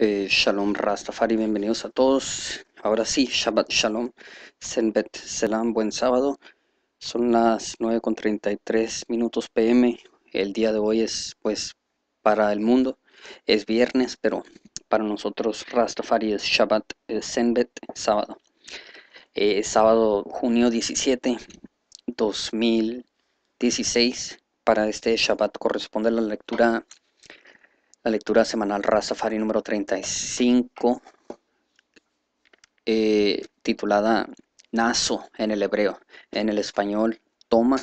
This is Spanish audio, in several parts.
Eh, shalom Rastafari, bienvenidos a todos. Ahora sí, Shabbat Shalom, Senbet Selam, buen sábado. Son las 9.33 minutos pm. El día de hoy es, pues, para el mundo, es viernes, pero para nosotros Rastafari es Shabbat, es Senbet, sábado. Eh, sábado, junio 17, 2016. Para este Shabbat corresponde la lectura la lectura semanal Rastafari número 35, eh, titulada Naso en el hebreo, en el español Toma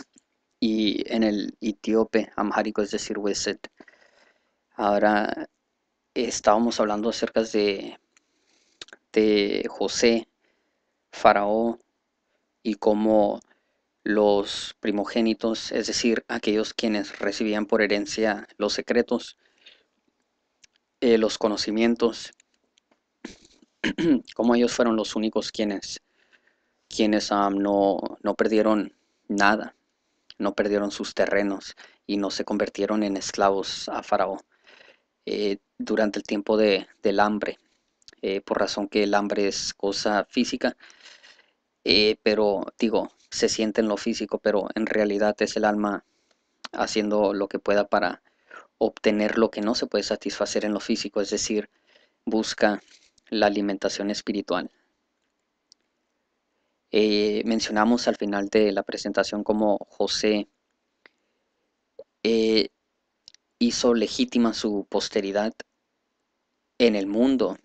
y en el etíope amhárico es decir Weset. Ahora estábamos hablando acerca de, de José, Faraón y cómo los primogénitos, es decir, aquellos quienes recibían por herencia los secretos, eh, los conocimientos, como ellos fueron los únicos quienes, quienes no, no perdieron nada, no perdieron sus terrenos y no se convirtieron en esclavos a Faraón eh, durante el tiempo de, del hambre, eh, por razón que el hambre es cosa física, pero digo, se siente en lo físico, pero en realidad es el alma haciendo lo que pueda para obtener lo que no se puede satisfacer en lo físico, es decir, busca la alimentación espiritual. Eh, mencionamos al final de la presentación como José eh, hizo legítima su posteridad en el mundo,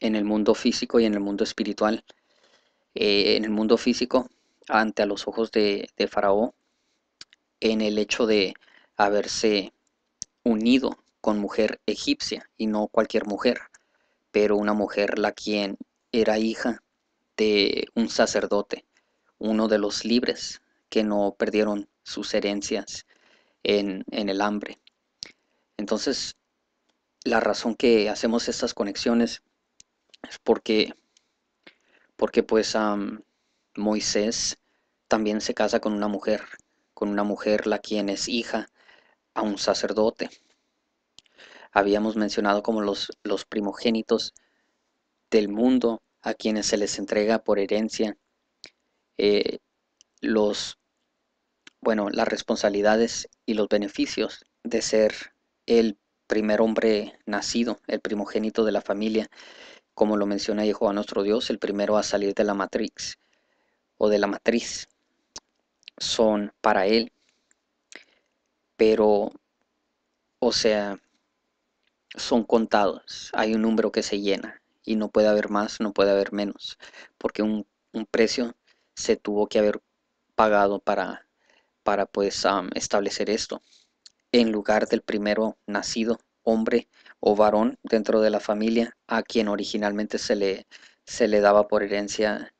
en el mundo físico y en el mundo espiritual. Eh, en el mundo físico, ante a los ojos de, de Faraón, en el hecho de haberse unido con mujer egipcia y no cualquier mujer, pero una mujer la quien era hija de un sacerdote, uno de los libres que no perdieron sus herencias en, el hambre. Entonces, la razón que hacemos estas conexiones es porque, porque pues Moisés también se casa con una mujer, con una mujer la quien es hija a un sacerdote. Habíamos mencionado como los, los primogénitos del mundo a quienes se les entrega por herencia eh, los, bueno, las responsabilidades y los beneficios de ser el primer hombre nacido, el primogénito de la familia, como lo menciona Jehová nuestro Dios, el primero a salir de la matriz o de la matriz, son para él pero, o sea, son contados. Hay un número que se llena y no puede haber más, no puede haber menos, porque un, precio se tuvo que haber pagado para, para pues establecer esto. En lugar del primero nacido, hombre o varón dentro de la familia, a quien originalmente se le, se le daba por herencia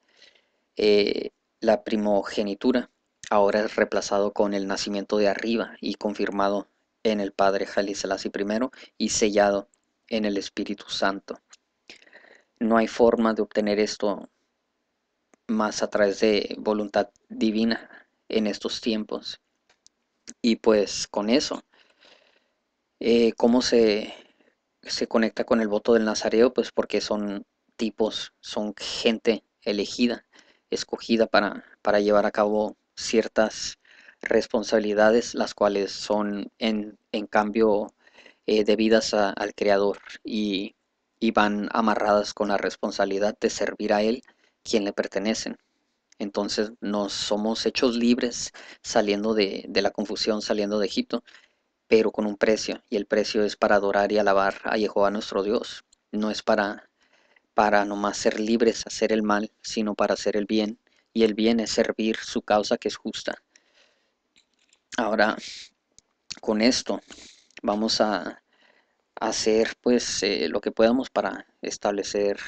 eh, la primogenitura ahora es reemplazado con el nacimiento de arriba y confirmado en el Padre Jalí I y sellado en el Espíritu Santo. No hay forma de obtener esto más a través de voluntad divina en estos tiempos. Y pues con eso, eh, ¿cómo se, se conecta con el voto del Nazareo? Pues porque son tipos, son gente elegida, escogida para, para llevar a cabo ciertas responsabilidades, las cuales son en, cambio eh, debidas al Creador y, van amarradas con la responsabilidad de servir a Él, quien le pertenecen. Entonces nos somos hechos libres saliendo de, de, la confusión, saliendo de Egipto, pero con un precio, y el precio es para adorar y alabar a Jehová nuestro Dios. No es para, para nomás ser libres, hacer el mal, sino para hacer el bien y el bien es servir su causa que es justa. Ahora, con esto vamos a hacer pues eh, lo que podamos para establecer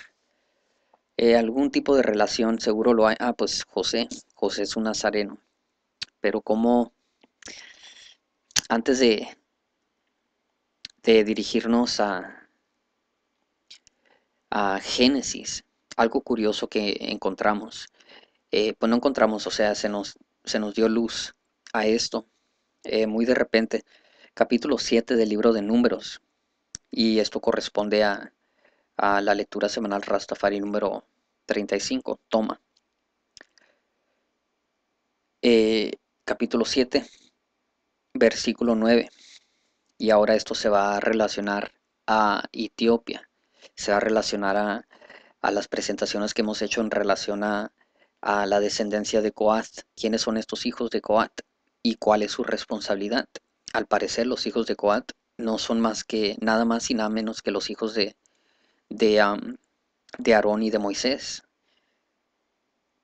eh, algún tipo de relación, seguro lo hay, ah pues José, José es un nazareno, pero como antes de, de dirigirnos a, a Génesis, algo curioso que encontramos eh, pues no encontramos, o sea, se nos, se nos dio luz a esto eh, muy de repente. Capítulo 7 del libro de números. Y esto corresponde a, a la lectura semanal Rastafari número 35. Toma. Eh, capítulo 7, versículo 9. Y ahora esto se va a relacionar a Etiopía. Se va a relacionar a, a las presentaciones que hemos hecho en relación a, a la descendencia de Coat. ¿Quiénes son estos hijos de Coat? ¿Y cuál es su responsabilidad? Al parecer los hijos de Coat no son más que nada más y nada menos que los hijos de, de, de Aarón y de Moisés.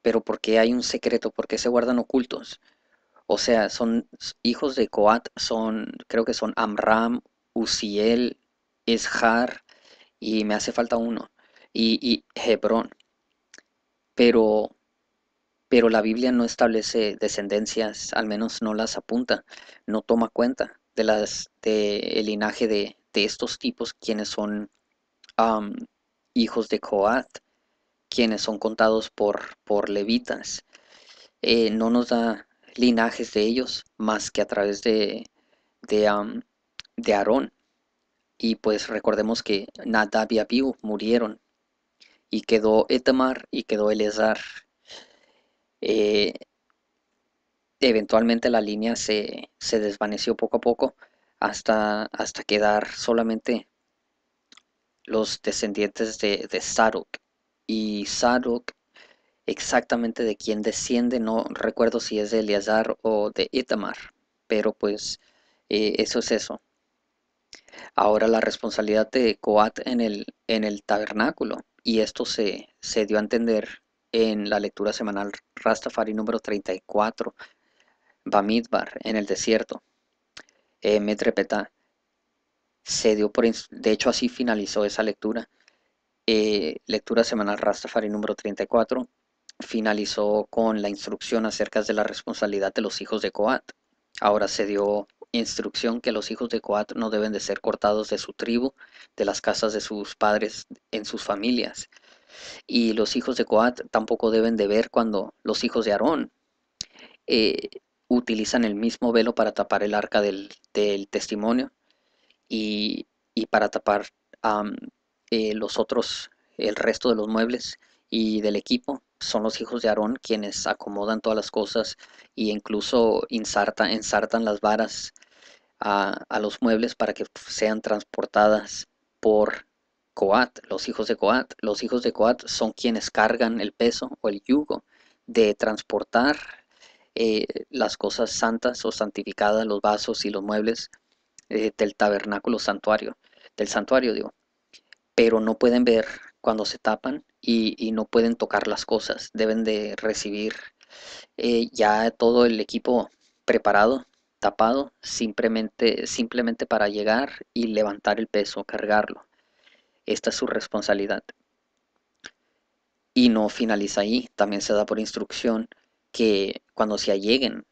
Pero ¿por qué hay un secreto? ¿Por qué se guardan ocultos? O sea, son hijos de Coat, son, creo que son Amram, Uziel, Eshar, y me hace falta uno, y, y Hebrón. Pero, pero la Biblia no establece descendencias, al menos no las apunta, no toma cuenta de las de linaje de, de estos tipos quienes son hijos de Coat, quienes son contados por, por levitas. Eh, no nos da linajes de ellos más que a través de, de, de Aarón. Y pues recordemos que Nadab y Abiú murieron y quedó Etamar y quedó Eleazar. Eh, eventualmente la línea se, se, desvaneció poco a poco hasta, hasta quedar solamente los descendientes de, de Saruk. Y Saruk, exactamente de quién desciende, no recuerdo si es de Eleazar o de Itamar, pero pues eh, eso es eso. Ahora la responsabilidad de Coat en el, en el tabernáculo, y esto se, se dio a entender en la lectura semanal Rastafari número 34, Bamidbar, en el desierto. Eh, se dio por, de hecho así finalizó esa lectura. Eh, lectura semanal Rastafari número 34 finalizó con la instrucción acerca de la responsabilidad de los hijos de Coat. Ahora se dio instrucción que los hijos de Coat no deben de ser cortados de su tribu, de las casas de sus padres, en sus familias. Y los hijos de Coat tampoco deben de ver cuando los hijos de Aarón eh, utilizan el mismo velo para tapar el arca del, del testimonio y, para tapar eh, los otros, el resto de los muebles y del equipo. Son los hijos de Aarón quienes acomodan todas las cosas e incluso ensartan, ensartan las varas a, a, los muebles para que sean transportadas por Coat, los hijos de Coat. Los hijos de Coat son quienes cargan el peso o el yugo de transportar eh, las cosas santas o santificadas, los vasos y los muebles eh, del tabernáculo santuario, del santuario digo, pero no pueden ver cuando se tapan y, no pueden tocar las cosas, deben de recibir eh, ya todo el equipo preparado, tapado, simplemente, simplemente para llegar y levantar el peso, cargarlo. Esta es su responsabilidad. Y no finaliza ahí, también se da por instrucción que cuando se alleguen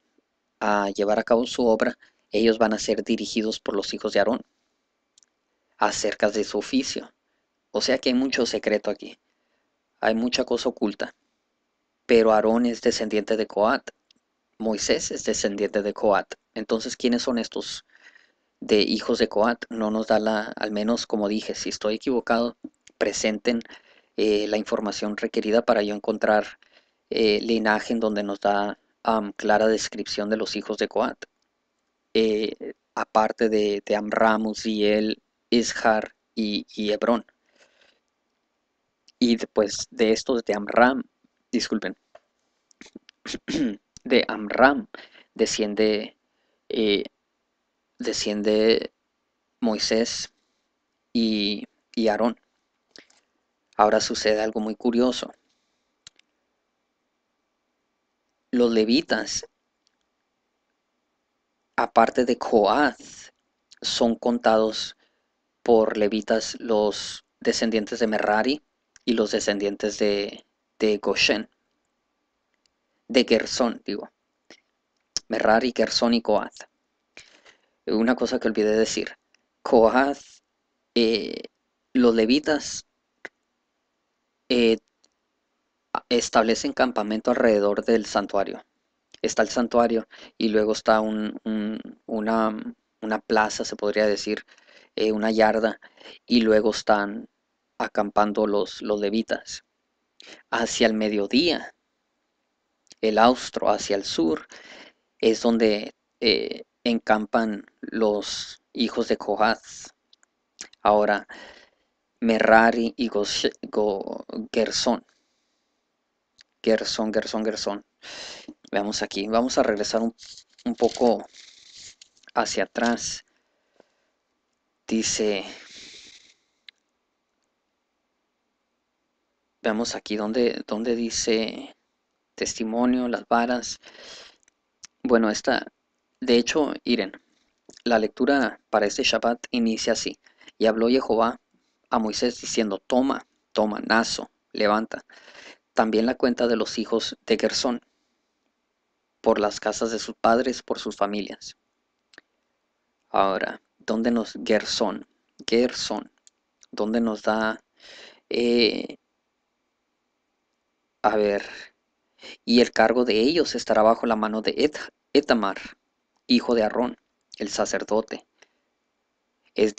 a llevar a cabo su obra, ellos van a ser dirigidos por los hijos de Aarón acerca de su oficio. O sea que hay mucho secreto aquí. Hay mucha cosa oculta. Pero Aarón es descendiente de Coat. Moisés es descendiente de Coat. Entonces, ¿quiénes son estos de hijos de Coat? No nos da la, al menos como dije, si estoy equivocado, presenten eh, la información requerida para yo encontrar eh, linaje en donde nos da clara descripción de los hijos de Coat. Eh, aparte de, de Amram, Uziel, Ishar y, y, Hebrón. Y después de estos de Amram, disculpen, de Amram desciende, eh, desciende Moisés y, y Aarón. Ahora sucede algo muy curioso. Los levitas aparte de Coath, son contados por levitas los descendientes de Merari y los descendientes de, de Goshen. De Gersón, digo. Merari, Gersón y Coath. Una cosa que olvidé decir. Coath, eh, los levitas eh, establecen campamento alrededor del santuario está el santuario y luego está una, una, plaza, se podría decir, eh, una yarda, y luego están acampando los, los levitas. Hacia el mediodía, el austro, hacia el sur, es donde eh, encampan los hijos de Kohath. Ahora, Merari y Gerson. Gerson, Gerson, Gerson. Veamos aquí. Vamos a regresar un, un poco hacia atrás. Dice, veamos aquí donde, donde dice testimonio, las varas. Bueno, esta, de hecho, Iren, la lectura para este Shabbat inicia así. Y habló Jehová a Moisés diciendo, toma, toma, nazo, levanta. También la cuenta de los hijos de Gersón, por las casas de sus padres, por sus familias. Ahora, ¿dónde nos Gersón? Gersón, ¿dónde nos da... Eh, a ver, y el cargo de ellos estará bajo la mano de Etamar, hijo de Aarón, el sacerdote. Es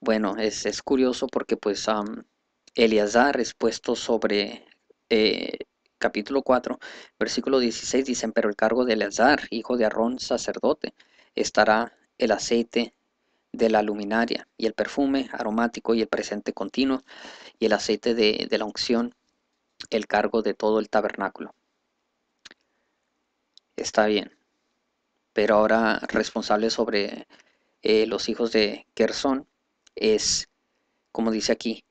bueno, es, es, curioso porque pues Eleazar es puesto sobre eh, capítulo 4, versículo 16, dicen, pero el cargo de Eleazar, hijo de Aarón, sacerdote, estará el aceite de la luminaria y el perfume aromático y el presente continuo y el aceite de, la unción, el cargo de todo el tabernáculo. Está bien. Pero ahora responsable sobre eh, los hijos de Gersón es, como dice aquí,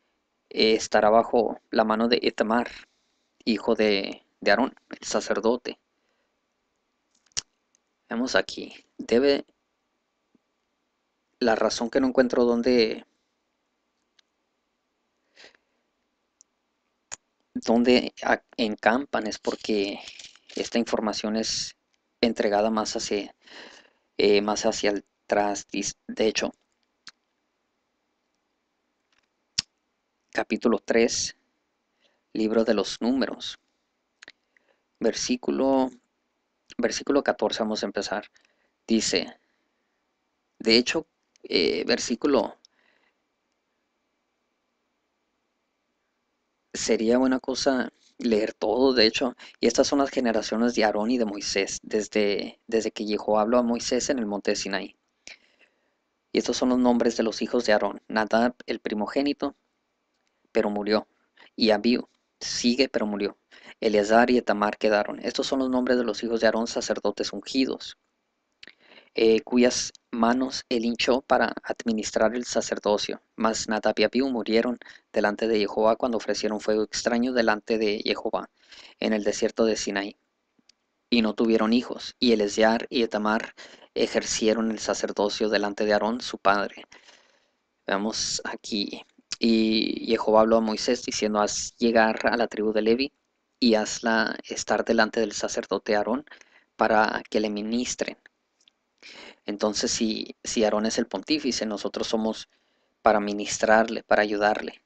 estará bajo la mano de Etamar, hijo de, de Aarón, el sacerdote. Vemos aquí, debe la razón que no encuentro dónde donde encampan es porque esta información es entregada más hacia eh, más hacia atrás de hecho capítulo 3 libro de los números versículo versículo 14 vamos a empezar dice de hecho eh, versículo sería buena cosa leer todo, de hecho, y estas son las generaciones de Aarón y de Moisés, desde, desde que Jehová habló a Moisés en el monte de Sinaí. Y estos son los nombres de los hijos de Aarón. Nadab, el primogénito, pero murió. Y Abiú, sigue, pero murió. Eleazar y Etamar quedaron. Estos son los nombres de los hijos de Aarón, sacerdotes ungidos. Eh, cuyas manos él hinchó para administrar el sacerdocio. Mas Nadab y Abiú murieron delante de Jehová cuando ofrecieron fuego extraño delante de Jehová en el desierto de Sinaí. Y no tuvieron hijos, y Eleazar y Etamar ejercieron el sacerdocio delante de Aarón, su padre. Veamos aquí. Y Jehová habló a Moisés diciendo, haz llegar a la tribu de Levi y hazla estar delante del sacerdote Aarón para que le ministren entonces, si, si Aarón es el pontífice, nosotros somos para ministrarle, para ayudarle.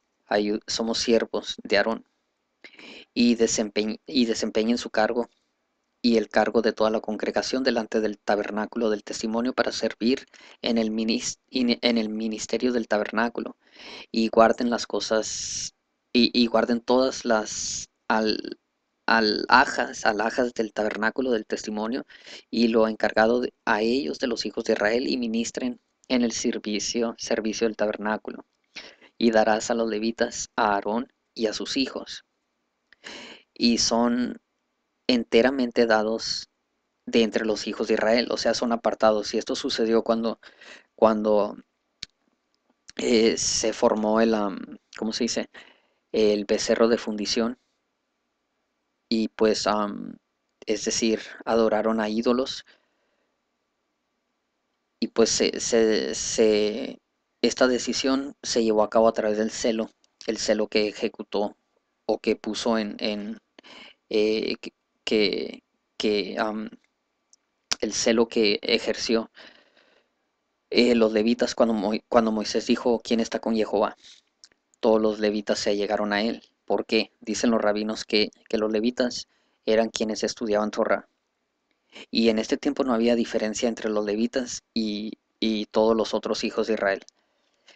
somos siervos de Aarón. Y, y desempeñen su cargo y el cargo de toda la congregación delante del tabernáculo del testimonio para servir en el, en el ministerio del tabernáculo y guarden las cosas y, y guarden todas las al, alhajas, alhajas del tabernáculo del testimonio y lo encargado a ellos de los hijos de Israel y ministren en el servicio, servicio del tabernáculo. Y darás a los levitas a Aarón y a sus hijos. Y son enteramente dados de entre los hijos de Israel, o sea, son apartados. Y esto sucedió cuando, cuando eh, se formó el, ¿cómo se dice? El becerro de fundición y pues, es decir, adoraron a ídolos. Y pues se, esta decisión se llevó a cabo a través del celo, el celo que ejecutó o que puso en, en eh, que, que el celo que ejerció eh, los levitas cuando, cuando Moisés dijo, ¿quién está con Jehová? Todos los levitas se llegaron a él ¿Por qué? Dicen los rabinos que, los levitas eran quienes estudiaban Torah. Y en este tiempo no había diferencia entre los levitas y, todos los otros hijos de Israel.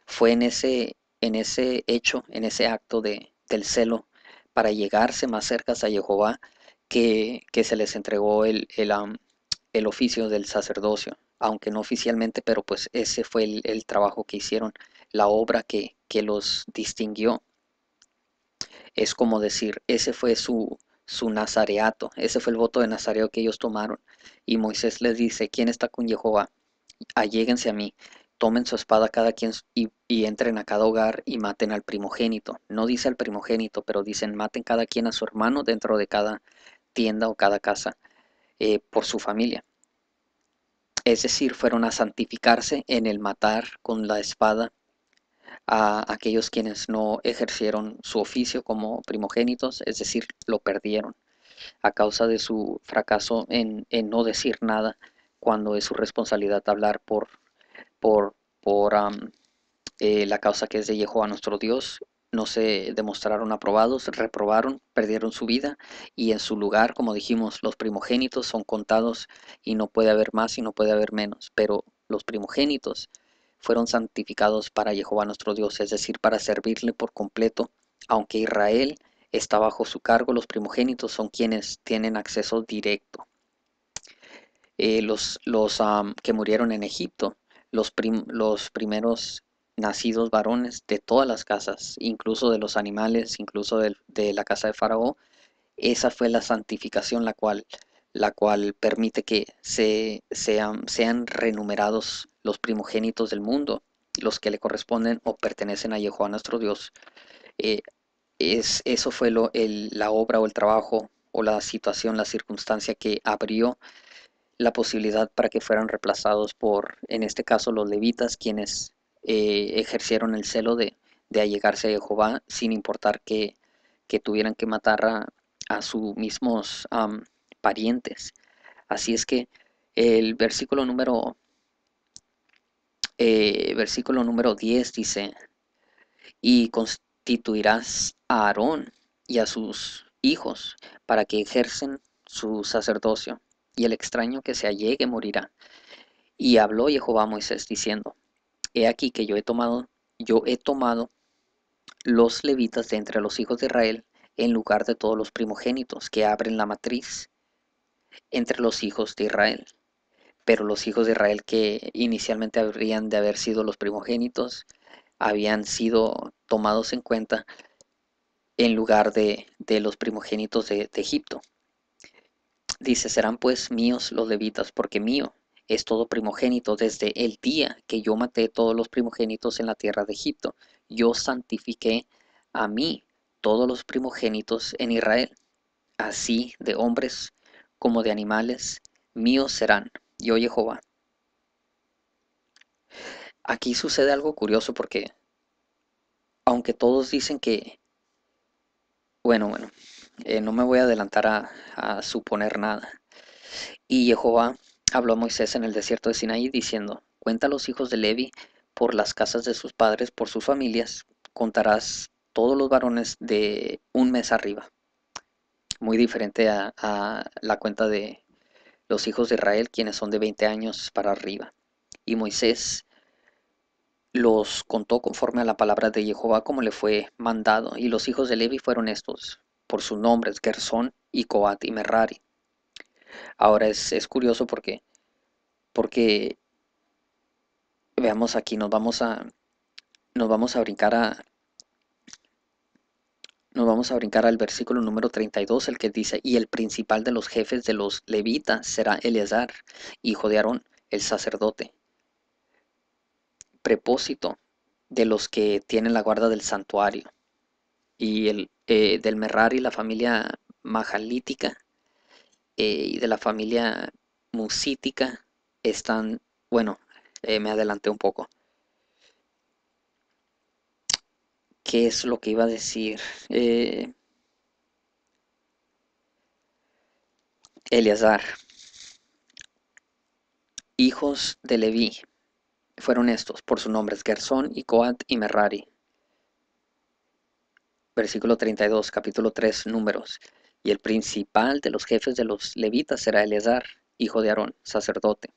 Fue en ese, en ese hecho, en ese acto de, del celo, para llegarse más cerca a Jehová, que, que se les entregó el, el, el, oficio del sacerdocio, aunque no oficialmente, pero pues ese fue el, el trabajo que hicieron, la obra que, que los distinguió. Es como decir, ese fue su, su nazareato, ese fue el voto de nazareo que ellos tomaron. Y Moisés les dice, ¿quién está con Jehová? Alléguense a mí, tomen su espada cada quien y, y, entren a cada hogar y maten al primogénito. No dice al primogénito, pero dicen maten cada quien a su hermano dentro de cada tienda o cada casa eh, por su familia. Es decir, fueron a santificarse en el matar con la espada a aquellos quienes no ejercieron su oficio como primogénitos, es decir, lo perdieron a causa de su fracaso en, no decir nada cuando es su responsabilidad hablar por, por, por eh, la causa que es de Jehová nuestro Dios. No se demostraron aprobados, reprobaron, perdieron su vida y en su lugar, como dijimos, los primogénitos son contados y no puede haber más y no puede haber menos, pero los primogénitos fueron santificados para Jehová nuestro Dios, es decir, para servirle por completo, aunque Israel está bajo su cargo, los primogénitos son quienes tienen acceso directo. Eh, los los que murieron en Egipto, los, los primeros nacidos varones de todas las casas, incluso de los animales, incluso de, de la casa de Faraón, esa fue la santificación la cual la cual permite que se, sean, sean renumerados los primogénitos del mundo, los que le corresponden o pertenecen a Jehová nuestro Dios. Eh, es, eso fue lo, el, la obra o el trabajo o la situación, la circunstancia que abrió la posibilidad para que fueran reemplazados por, en este caso, los levitas, quienes eh, ejercieron el celo de, de allegarse a Jehová sin importar que, que tuvieran que matar a, a sus mismos parientes. Así es que el versículo número, eh, versículo número 10 dice, y constituirás a Aarón y a sus hijos para que ejercen su sacerdocio, y el extraño que se allegue morirá. Y habló Jehová a Moisés diciendo, he aquí que yo he tomado, yo he tomado los levitas de entre los hijos de Israel en lugar de todos los primogénitos que abren la matriz entre los hijos de Israel. Pero los hijos de Israel que inicialmente habrían de haber sido los primogénitos, habían sido tomados en cuenta en lugar de, de los primogénitos de, de Egipto. Dice, serán pues míos los levitas, porque mío es todo primogénito desde el día que yo maté todos los primogénitos en la tierra de Egipto. Yo santifiqué a mí todos los primogénitos en Israel, así de hombres como de animales, míos serán, yo Jehová. Aquí sucede algo curioso porque, aunque todos dicen que, bueno, bueno, eh, no me voy a adelantar a, a suponer nada. Y Jehová habló a Moisés en el desierto de Sinaí diciendo, cuenta a los hijos de Levi por las casas de sus padres, por sus familias, contarás todos los varones de un mes arriba muy diferente a, la cuenta de los hijos de Israel, quienes son de 20 años para arriba. Y Moisés los contó conforme a la palabra de Jehová como le fue mandado. Y los hijos de Levi fueron estos, por sus nombres, Gersón y Coat y Merrari. Ahora es, es curioso porque, porque veamos aquí, nos vamos a, nos vamos a brincar a, nos vamos a brincar al versículo número 32, el que dice, y el principal de los jefes de los levitas será Eleazar, hijo de Aarón, el sacerdote. Prepósito de los que tienen la guarda del santuario. Y el eh, del Merrari, la familia majalítica eh, y de la familia musítica están, bueno, eh, me adelanté un poco. ¿Qué es lo que iba a decir? Eh, Eleazar. Hijos de Leví fueron estos, por sus nombres, Gersón y Coat y Merrari. Versículo 32, capítulo 3, números. Y el principal de los jefes de los levitas será Eleazar, hijo de Aarón, sacerdote.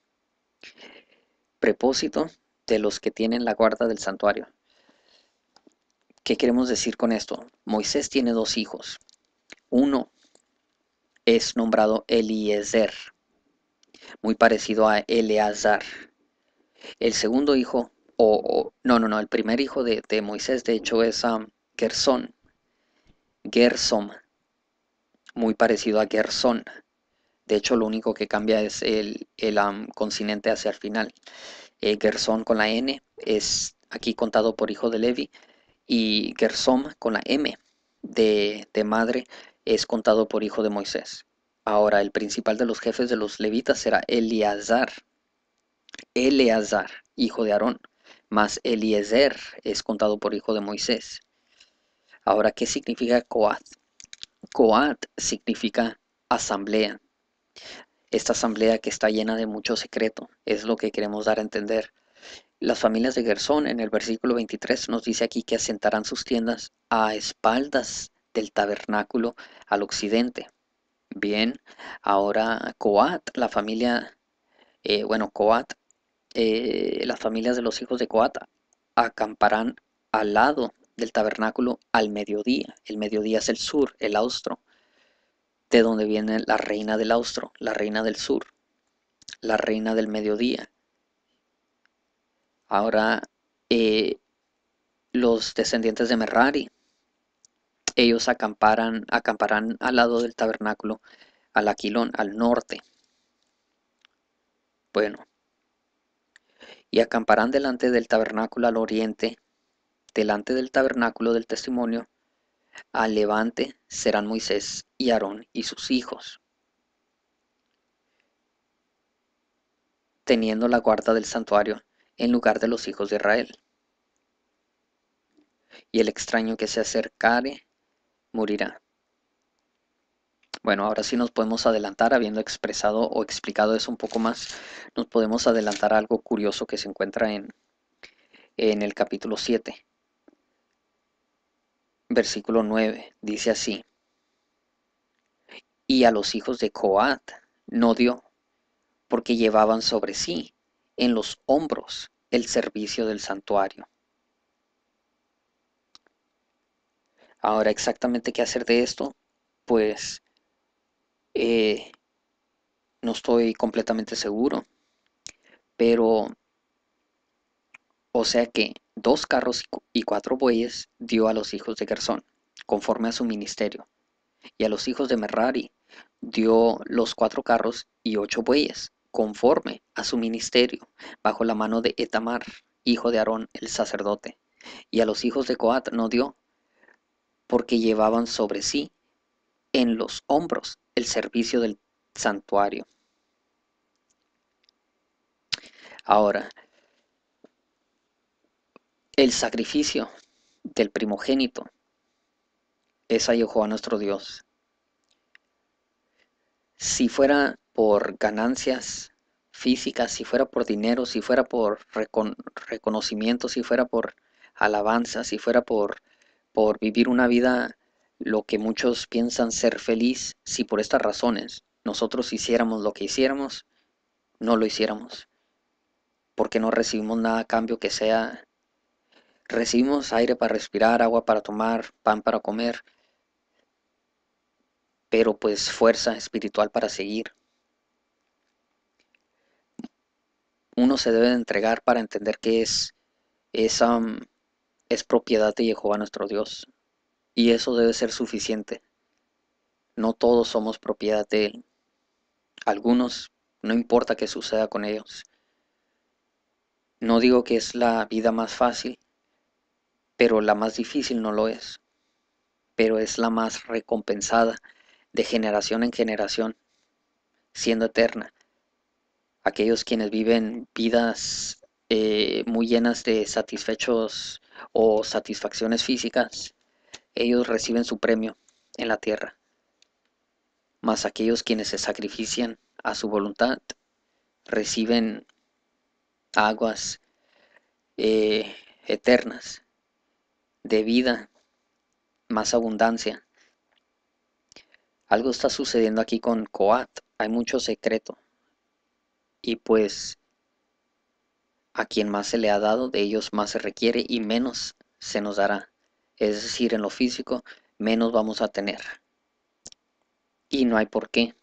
Prepósito de los que tienen la guarda del santuario. ¿Qué queremos decir con esto? Moisés tiene dos hijos. Uno es nombrado Eliezer, muy parecido a Eleazar. El segundo hijo, o, no, no, no, el primer hijo de, Moisés, de hecho, es um, Gersón. Gersom, muy parecido a Gersón. De hecho, lo único que cambia es el, el um, hacia el final. Eh, Gersón con la N es aquí contado por hijo de Levi y Gersom con la M de, de madre es contado por hijo de Moisés. Ahora, el principal de los jefes de los levitas será Eleazar. Eleazar, hijo de Aarón, más Eliezer es contado por hijo de Moisés. Ahora, ¿qué significa Coat? Coat significa asamblea. Esta asamblea que está llena de mucho secreto es lo que queremos dar a entender. Las familias de Gersón en el versículo 23 nos dice aquí que asentarán sus tiendas a espaldas del tabernáculo al occidente. Bien, ahora Coat, la familia, eh, bueno, Coat, eh, las familias de los hijos de Coat acamparán al lado del tabernáculo al mediodía. El mediodía es el sur, el austro, de donde viene la reina del austro, la reina del sur, la reina del mediodía. Ahora, eh, los descendientes de Merari, ellos acamparán, acamparán al lado del tabernáculo, al Aquilón, al norte. Bueno, y acamparán delante del tabernáculo al oriente, delante del tabernáculo del testimonio, al levante serán Moisés y Aarón y sus hijos, teniendo la guarda del santuario en lugar de los hijos de Israel. Y el extraño que se acercare morirá. Bueno, ahora sí nos podemos adelantar, habiendo expresado o explicado eso un poco más, nos podemos adelantar a algo curioso que se encuentra en, en el capítulo 7, versículo 9. Dice así, y a los hijos de Coat no dio, porque llevaban sobre sí en los hombros el servicio del santuario. Ahora, exactamente qué hacer de esto, pues eh, no estoy completamente seguro, pero o sea que dos carros y cuatro bueyes dio a los hijos de Gersón, conforme a su ministerio, y a los hijos de Merari dio los cuatro carros y ocho bueyes, conforme a su ministerio, bajo la mano de Etamar, hijo de Aarón el sacerdote. Y a los hijos de Coat no dio, porque llevaban sobre sí en los hombros el servicio del santuario. Ahora, el sacrificio del primogénito es a Jehová nuestro Dios. Si fuera por ganancias físicas, si fuera por dinero, si fuera por reconocimiento, si fuera por alabanza, si fuera por, por vivir una vida lo que muchos piensan ser feliz, si por estas razones nosotros hiciéramos lo que hiciéramos, no lo hiciéramos. Porque no recibimos nada a cambio que sea... Recibimos aire para respirar, agua para tomar, pan para comer, pero pues fuerza espiritual para seguir. Uno se debe de entregar para entender que es, es, es propiedad de Jehová nuestro Dios. Y eso debe ser suficiente. No todos somos propiedad de Él. Algunos, no importa qué suceda con ellos. No digo que es la vida más fácil, pero la más difícil no lo es. Pero es la más recompensada de generación en generación, siendo eterna aquellos quienes viven vidas eh, muy llenas de satisfechos o satisfacciones físicas, ellos reciben su premio en la tierra. Mas aquellos quienes se sacrifican a su voluntad reciben aguas eh, eternas de vida, más abundancia. Algo está sucediendo aquí con Coat, hay mucho secreto y pues a quien más se le ha dado, de ellos más se requiere y menos se nos dará. es decir, en lo físico, menos vamos a tener. Y no hay por qué.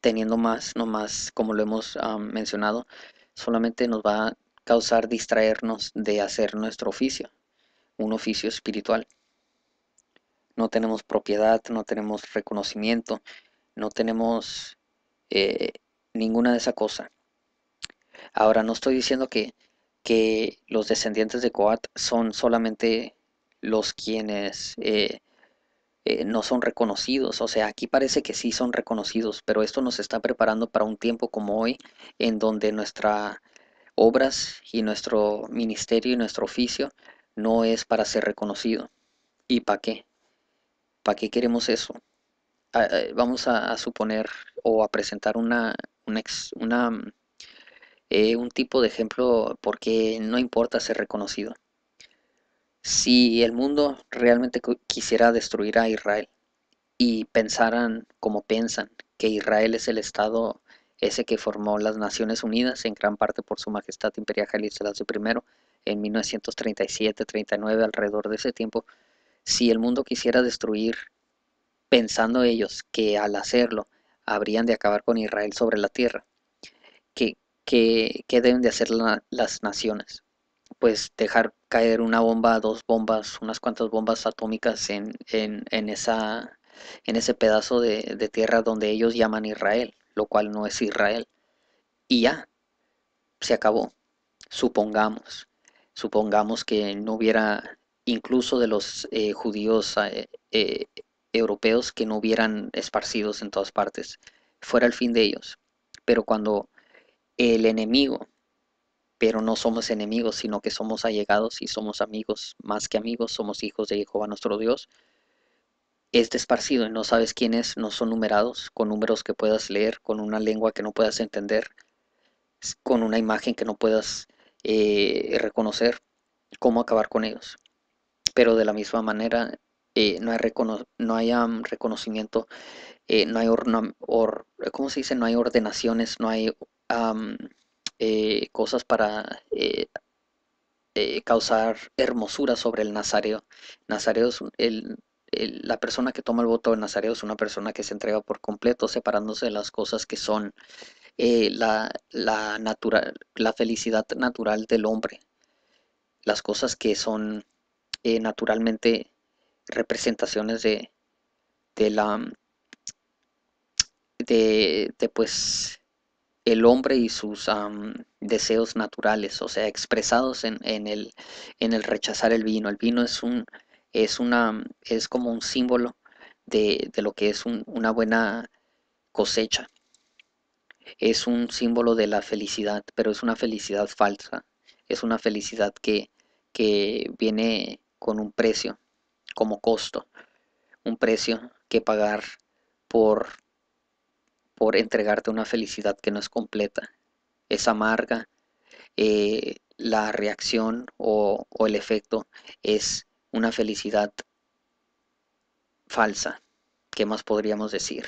Teniendo más, no más, como lo hemos mencionado, solamente nos va a causar distraernos de hacer nuestro oficio, un oficio espiritual. No tenemos propiedad, no tenemos reconocimiento, no tenemos eh, ninguna de esa cosa. Ahora, no estoy diciendo que, que los descendientes de Coat son solamente los quienes eh, eh, no son reconocidos. O sea, aquí parece que sí son reconocidos, pero esto nos está preparando para un tiempo como hoy, en donde nuestras obras y nuestro ministerio y nuestro oficio no es para ser reconocido. ¿Y para qué? ¿Para qué queremos eso? Ah, eh, vamos a, suponer o a presentar una, una, eh, un tipo de ejemplo porque no importa ser reconocido. Si el mundo realmente quisiera destruir a Israel y pensaran como piensan, que Israel es el Estado ese que formó las Naciones Unidas, en gran parte por su Majestad Imperial Haile Selassie I, en 1937-39, alrededor de ese tiempo, si el mundo quisiera destruir, pensando ellos que al hacerlo habrían de acabar con Israel sobre la tierra, ¿qué, deben de hacer las naciones? Pues dejar caer una bomba, dos bombas, unas cuantas bombas atómicas en, esa, en ese pedazo de, de tierra donde ellos llaman Israel, lo cual no es Israel. Y ya, se acabó. Supongamos, supongamos que no hubiera incluso de los eh, judíos eh, eh, europeos que no hubieran esparcidos en todas partes, fuera el fin de ellos. Pero cuando el enemigo, pero no somos enemigos, sino que somos allegados y somos amigos, más que amigos, somos hijos de Jehová nuestro Dios, es esparcido y no sabes quién es, no son numerados, con números que puedas leer, con una lengua que no puedas entender, con una imagen que no puedas reconocer, cómo acabar con ellos pero de la misma manera eh, no hay, no hay reconocimiento, eh, no hay ¿cómo se dice? No hay ordenaciones, no hay eh, cosas para causar hermosura sobre el nazareo. Nazareo es la persona que toma el voto del nazareo es una persona que se entrega por completo, separándose de las cosas que son la, la, la felicidad natural del hombre, las cosas que son naturalmente representaciones de, de la de, pues el hombre y sus deseos naturales, o sea, expresados en, en, el, en el rechazar el vino. El vino es un es una es como un símbolo de, de lo que es una buena cosecha. Es un símbolo de la felicidad, pero es una felicidad falsa. Es una felicidad que, que viene con un precio como costo, un precio que pagar por, por entregarte una felicidad que no es completa, es amarga, eh, la reacción o, o el efecto es una felicidad falsa. ¿Qué más podríamos decir?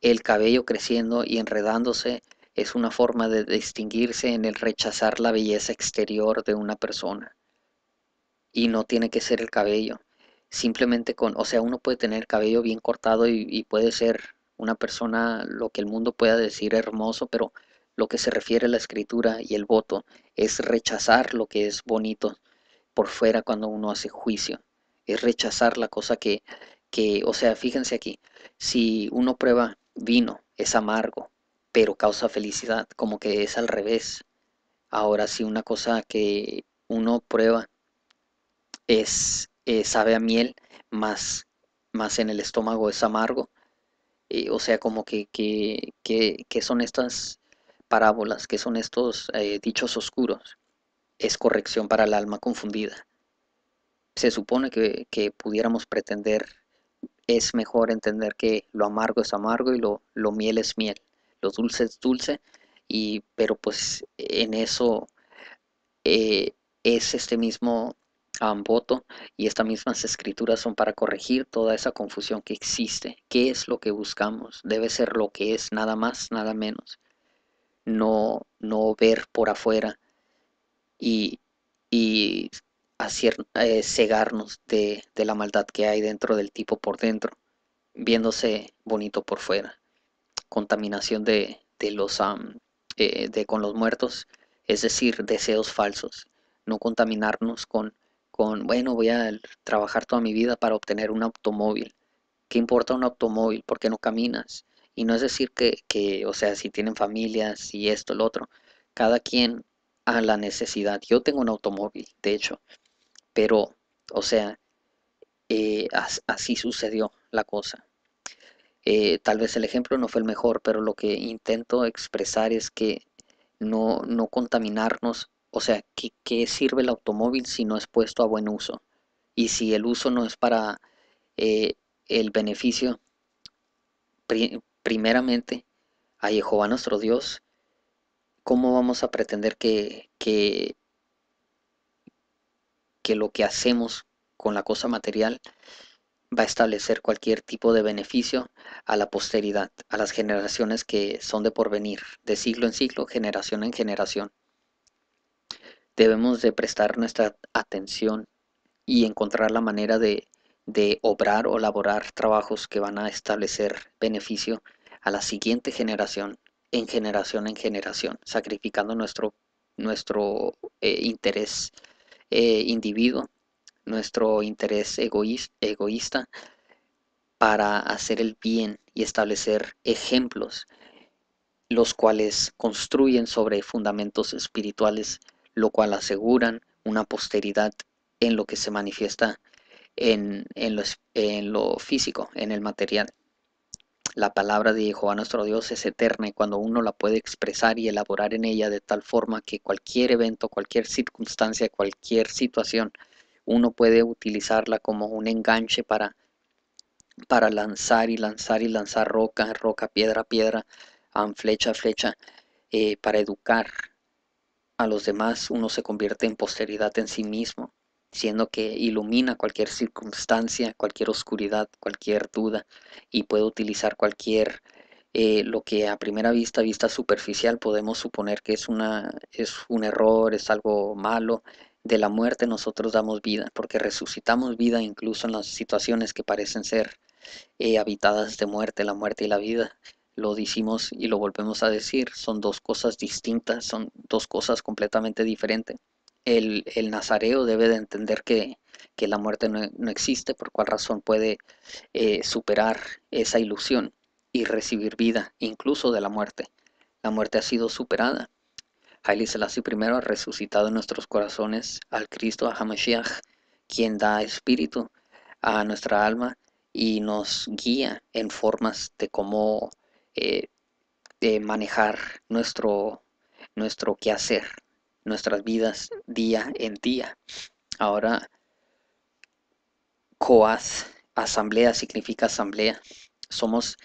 El cabello creciendo y enredándose es una forma de distinguirse en el rechazar la belleza exterior de una persona y no tiene que ser el cabello. Simplemente con, o sea, uno puede tener cabello bien cortado y, puede ser una persona, lo que el mundo pueda decir hermoso, pero lo que se refiere a la escritura y el voto es rechazar lo que es bonito por fuera cuando uno hace juicio. Es rechazar la cosa que, que, o sea, fíjense aquí, si uno prueba vino, es amargo, pero causa felicidad, como que es al revés. Ahora, si una cosa que uno prueba es, eh, sabe a miel, más, más en el estómago es amargo. Eh, o sea, como que, que, que, son estas parábolas, que son estos eh, dichos oscuros. Es corrección para el alma confundida. Se supone que, que, pudiéramos pretender, es mejor entender que lo amargo es amargo y lo, lo miel es miel, lo dulce es dulce, y, pero pues en eso es este mismo voto y estas mismas escrituras son para corregir toda esa confusión que existe. ¿Qué es lo que buscamos? Debe ser lo que es, nada más, nada menos. No, no ver por afuera y, y eh, cegarnos de, la maldad que hay dentro del tipo por dentro, viéndose bonito por fuera. Contaminación de, los eh, de con los muertos, es decir, deseos falsos. No contaminarnos con, con, bueno, voy a trabajar toda mi vida para obtener un automóvil. ¿Qué importa un automóvil? ¿Por qué no caminas? Y no es decir que, que, o sea, si tienen familias y esto, lo otro, cada quien a la necesidad. Yo tengo un automóvil, de hecho, pero, o sea, eh, así sucedió la cosa. Eh, tal vez el ejemplo no fue el mejor, pero lo que intento expresar es que no, no contaminarnos, o sea, ¿qué, sirve el automóvil si no es puesto a buen uso? Y si el uso no es para eh, el beneficio, primeramente, a Jehová nuestro Dios, ¿cómo vamos a pretender que, que que lo que hacemos con la cosa material va a establecer cualquier tipo de beneficio a la posteridad, a las generaciones que son de porvenir, de siglo en siglo, generación en generación. Debemos de prestar nuestra atención y encontrar la manera de, de obrar o laborar trabajos que van a establecer beneficio a la siguiente generación, en generación en generación, sacrificando nuestro, nuestro eh, interés eh, individuo, nuestro interés egoísta para hacer el bien y establecer ejemplos, los cuales construyen sobre fundamentos espirituales, lo cual aseguran una posteridad en lo que se manifiesta en, en lo físico, en el material. La palabra de Jehová nuestro Dios es eterna y cuando uno la puede expresar y elaborar en ella de tal forma que cualquier evento, cualquier circunstancia, cualquier situación, uno puede utilizarla como un enganche para, para lanzar y lanzar y lanzar roca, roca, piedra, piedra, flecha, flecha, eh, para educar a los demás, uno se convierte en posteridad en sí mismo siendo que ilumina cualquier circunstancia, cualquier oscuridad, cualquier duda y puede utilizar cualquier eh, lo que a primera vista, vista superficial, podemos suponer que es, una, es un error, es algo malo. De la muerte nosotros damos vida, porque resucitamos vida incluso en las situaciones que parecen ser eh, habitadas de muerte, la muerte y la vida. Lo decimos y lo volvemos a decir, son dos cosas distintas, son dos cosas completamente diferentes el, nazareo debe de entender que, la muerte no, existe, por cuál razón puede eh, superar esa ilusión y recibir vida, incluso de la muerte. La muerte ha sido superada. Haile Selassie primero ha resucitado en nuestros corazones al Cristo, a Hamashiach, quien da espíritu a nuestra alma y nos guía en formas de cómo eh, manejar nuestro, nuestro quehacer, nuestras vidas día en día. Ahora, Coaz, asamblea significa asamblea. Somos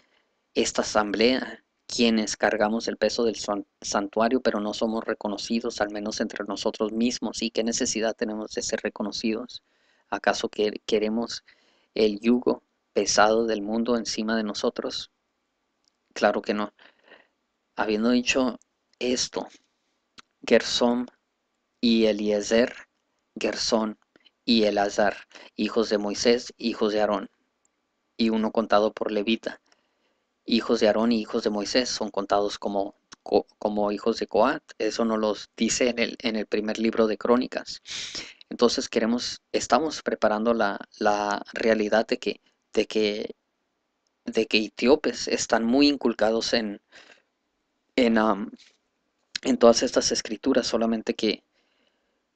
esta asamblea quienes cargamos el peso del santuario, pero no somos reconocidos, al menos entre nosotros mismos. ¿Y qué necesidad tenemos de ser reconocidos? ¿Acaso queremos el yugo pesado del mundo encima de nosotros? Claro que no. Habiendo dicho esto, Gersom y Eliezer, Gersón y Elazar, hijos de Moisés, hijos de Aarón, y uno contado por Levita. Hijos de Aarón y hijos de Moisés son contados como, como hijos de Coat. Eso nos lo dice en el, en el primer libro de Crónicas. Entonces queremos, estamos preparando la, realidad de que, de que, de que etíopes están muy inculcados en, en, en todas estas escrituras, solamente que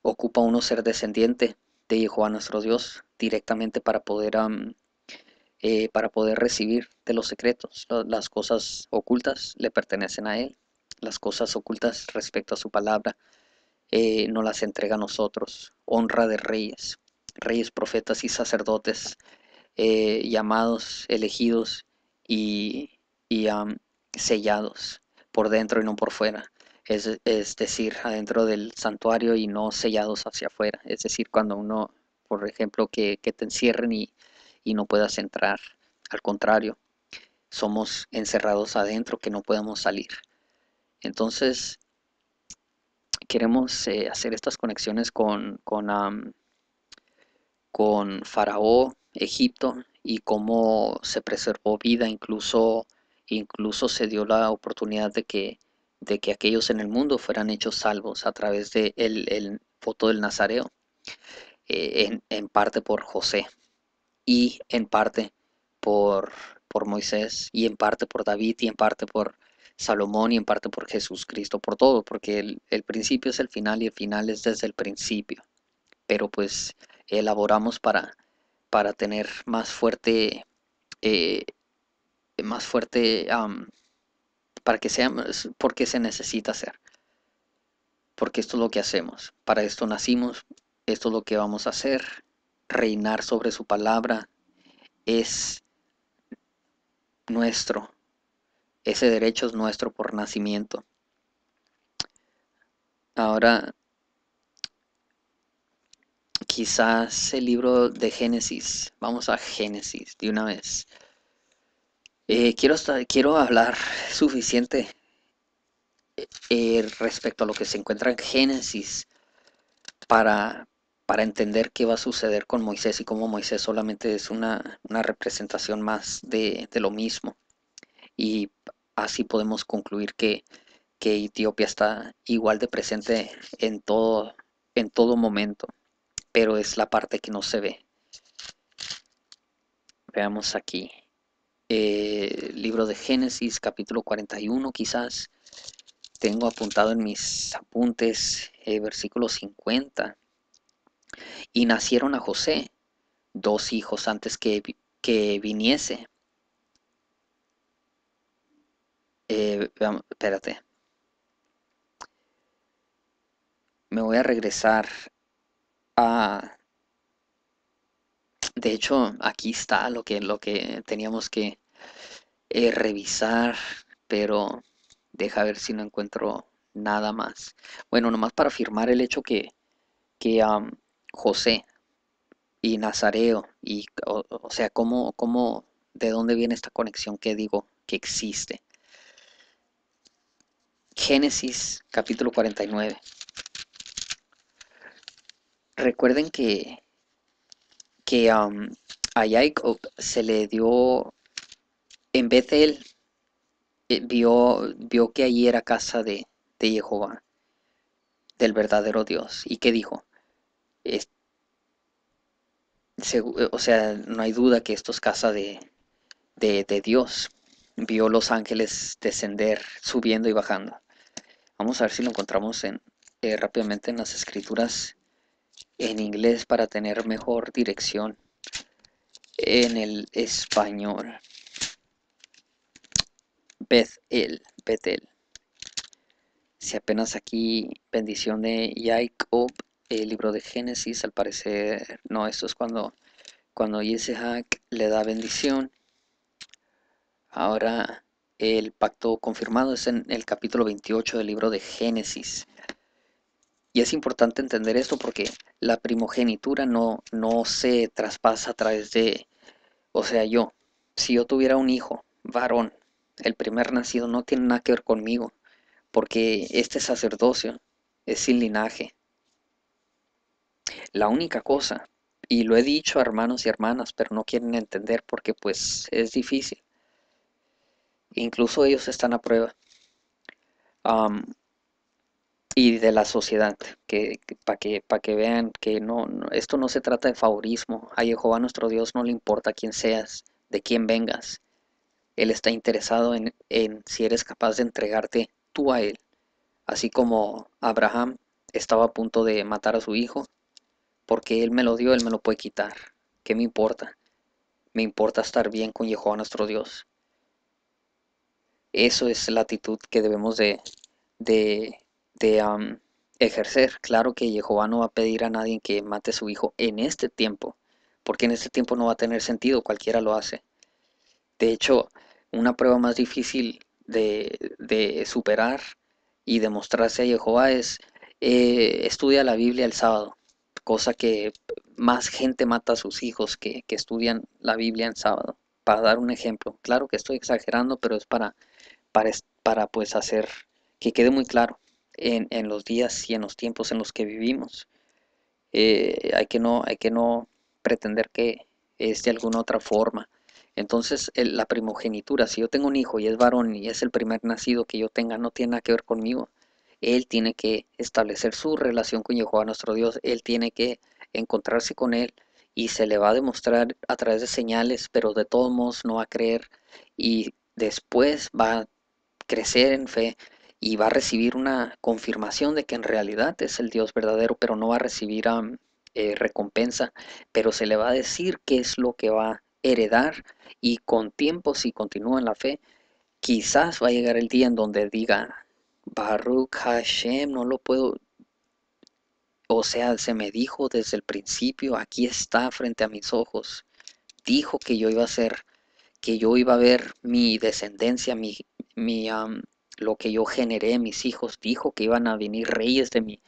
ocupa uno ser descendiente de Jehová nuestro Dios directamente para poder, eh, para poder recibir de los secretos. Las cosas ocultas le pertenecen a Él. Las cosas ocultas respecto a su palabra eh, no las entrega a nosotros. Honra de reyes, reyes, profetas y sacerdotes, eh, llamados, elegidos y, y sellados por dentro y no por fuera es, decir, adentro del santuario y no sellados hacia afuera. Es decir, cuando uno, por ejemplo, que, te encierren y, no puedas entrar. Al contrario, somos encerrados adentro que no podemos salir. Entonces, queremos eh, hacer estas conexiones con, con, con Faraón, Egipto, y cómo se preservó vida, incluso, incluso se dio la oportunidad de que, de que aquellos en el mundo fueran hechos salvos a través de el, el del Nazareo, eh, en, en parte por José y en parte por, por Moisés y en parte por David y en parte por Salomón y en parte por Jesús Cristo, por todo, porque el, el principio es el final y el final es desde el principio. Pero pues elaboramos para, para tener más fuerte, eh, más fuerte, para que sea, porque se necesita hacer, porque esto es lo que hacemos, para esto nacimos, esto es lo que vamos a hacer, reinar sobre su palabra es nuestro, ese derecho es nuestro por nacimiento. Ahora, quizás el libro de Génesis, vamos a Génesis de una vez. Eh, quiero, quiero hablar suficiente eh, respecto a lo que se encuentra en Génesis para, para entender qué va a suceder con Moisés y cómo Moisés solamente es una, una representación más de, de lo mismo. Y así podemos concluir que, que Etiopía está igual de presente en todo, en todo momento, pero es la parte que no se ve. Veamos aquí. Eh, libro de Génesis, capítulo 41, quizás. Tengo apuntado en mis apuntes, eh, versículo 50. Y nacieron a José dos hijos antes que, que viniese. Eh, espérate, me voy a regresar a... De hecho, aquí está lo que, lo que teníamos que eh, revisar, pero deja ver si no encuentro nada más. Bueno, nomás para afirmar el hecho que, que José y Nazareo, y, o, o sea, cómo, cómo, de dónde viene esta conexión que digo que existe. Génesis capítulo 49. Recuerden que, que am, a Jacob se le dio, en Bethel, eh, vio, vio que allí era casa de, de Jehová, del verdadero Dios. ¿Y qué dijo? Es- segu- o sea, no hay duda que esto es casa de, de, de Dios. Vio los ángeles descender, subiendo y bajando. Vamos a ver si lo encontramos en, eh, rápidamente en las escrituras en inglés para tener mejor dirección en el español. Bethel, Bethel. Si apenas aquí bendición de Jacob, el libro de Génesis, al parecer, no, esto es cuando, cuando Isaac le da bendición. Ahora el pacto confirmado es en el capítulo 28 del libro de Génesis. Y es importante entender esto porque la primogenitura no, no se traspasa a través de, o sea, yo, si yo tuviera un hijo, varón, el primer nacido no tiene nada que ver conmigo, porque este sacerdocio es sin linaje. La única cosa, y lo he dicho a hermanos y hermanas, pero no quieren entender porque pues es difícil. Incluso ellos están a prueba. Y de la sociedad, que, para que, para que vean que no, esto no se trata de favorismo. A Jehová nuestro Dios no le importa quién seas, de quién vengas. Él está interesado en, en si eres capaz de entregarte tú a Él. Así como Abraham estaba a punto de matar a su hijo, porque Él me lo dio, Él me lo puede quitar. ¿Qué me importa? Me importa estar bien con Jehová nuestro Dios. Eso es la actitud que debemos de, de, de, ejercer. Claro que Jehová no va a pedir a nadie que mate a su hijo en este tiempo, porque en este tiempo no va a tener sentido, cualquiera lo hace. De hecho, una prueba más difícil de, de superar y demostrarse a Jehová es eh, estudia la Biblia el sábado, cosa que más gente mata a sus hijos que, que estudian la Biblia en sábado. Para dar un ejemplo, claro que estoy exagerando, pero es para, para, para pues hacer que quede muy claro en, en los días y en los tiempos en los que vivimos. Eh, hay que no, hay que no pretender que es de alguna otra forma. Entonces, la primogenitura, si yo tengo un hijo y es varón y es el primer nacido que yo tenga, no tiene nada que ver conmigo. Él tiene que establecer su relación con Jehová nuestro Dios, él tiene que encontrarse con él y se le va a demostrar a través de señales, pero de todos modos no va a creer y después va a crecer en fe y va a recibir una confirmación de que en realidad es el Dios verdadero, pero no va a recibir eh, recompensa, pero se le va a decir qué es lo que va a heredar y con tiempo, si continúa en la fe, quizás va a llegar el día en donde diga, Baruch Hashem, no lo puedo, o sea, se me dijo desde el principio, aquí está frente a mis ojos, dijo que yo iba a ser, que yo iba a ver mi descendencia, mi, mi lo que yo generé, mis hijos, dijo que iban a venir reyes de mí,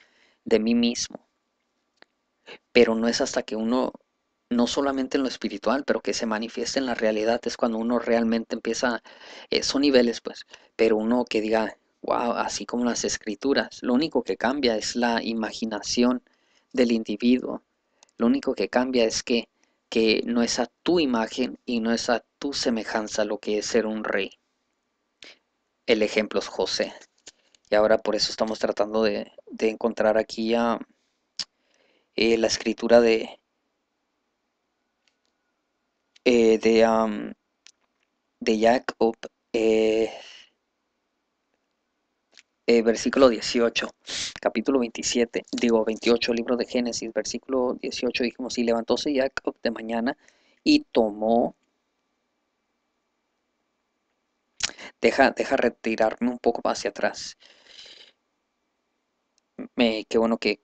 de mí mismo. Pero no es hasta que uno, no solamente en lo espiritual, pero que se manifieste en la realidad, es cuando uno realmente empieza, eh, son niveles pues, pero uno que diga, wow, así como las escrituras, lo único que cambia es la imaginación del individuo, lo único que cambia es que, que no es a tu imagen y no es a tu semejanza lo que es ser un rey el ejemplo es José. Y ahora por eso estamos tratando de, encontrar aquí eh, la escritura de, eh, de, de Jacob, eh, versículo 18, capítulo 27, digo 28, libro de Génesis, versículo 18, dijimos, y levantóse Jacob de mañana y tomó Deja, deja retirarme un poco hacia atrás. Me, qué bueno que,